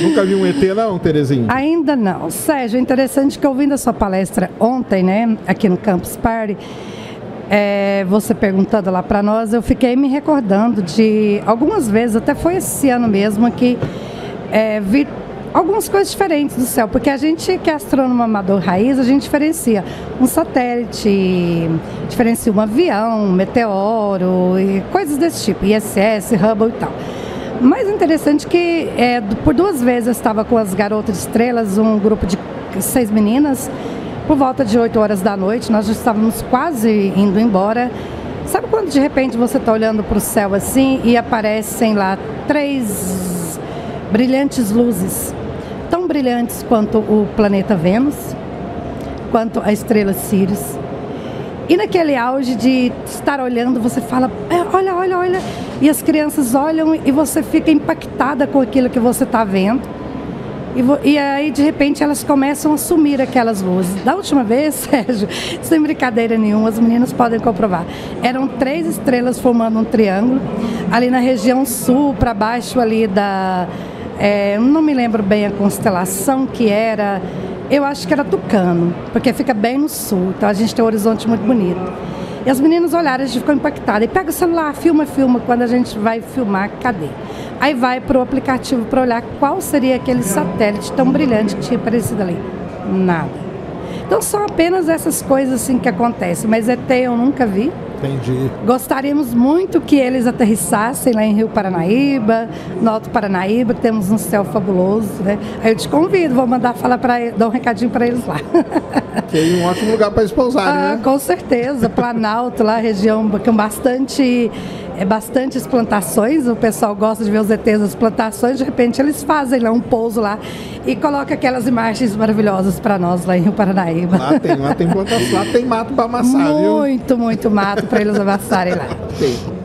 Nunca vi um ET não, Terezinha? Ainda não. Sérgio, é interessante que ouvindo a sua palestra ontem, né, aqui no Campus Party, é, você perguntando lá para nós, eu fiquei me recordando de algumas vezes, até foi esse ano mesmo, que é, vi algumas coisas diferentes do céu, porque a gente que é astrônomo amador raiz, a gente diferencia um satélite, diferencia um avião, um meteoro e coisas desse tipo, ISS, Hubble e tal. Mais interessante que é, por duas vezes eu estava com as garotas estrelas, um grupo de seis meninas, por volta de 8 horas da noite, nós já estávamos quase indo embora. Sabe quando de repente você está olhando para o céu assim e aparecem lá três brilhantes luzes, tão brilhantes quanto o planeta Vênus, quanto a estrela Sirius. E naquele auge de estar olhando, você fala, é, olha, olha, olha. E as crianças olham e você fica impactada com aquilo que você está vendo. E, e, aí, de repente, elas começam a sumir aquelas luzes. Da última vez, Sérgio, sem brincadeira nenhuma, as meninas podem comprovar. Eram três estrelas formando um triângulo, ali na região sul, para baixo ali da. É, não me lembro bem a constelação que era eu acho que era Tucano, porque fica bem no sul, então a gente tem um horizonte muito bonito. E as meninas olharam, a gente ficou impactada. E pega o celular, filma, filma. Quando a gente vai filmar, cadê? Aí vai para o aplicativo para olhar qual seria aquele satélite tão brilhante que tinha aparecido ali. Nada. Então são apenas essas coisas assim que acontecem. Mas ET eu nunca vi. Entendi. Gostaríamos muito que eles aterrissassem lá em Rio Paranaíba, no Alto Paranaíba, que temos um céu fabuloso, né? Aí eu te convido, vou mandar falar para dar um recadinho para eles lá. Que é um ótimo lugar para eles pousarem, ah, né? Com certeza, Planalto, lá região com bastante é bastante plantações, o pessoal gosta de ver os ETs das plantações, de repente eles fazem lá um pouso lá e colocam aquelas imagens maravilhosas para nós lá em Rio Paranaíba. Lá tem, lá tem plantação, lá tem mato para amassar, muito, viu? Muito, muito mato para eles amassarem lá. Tem.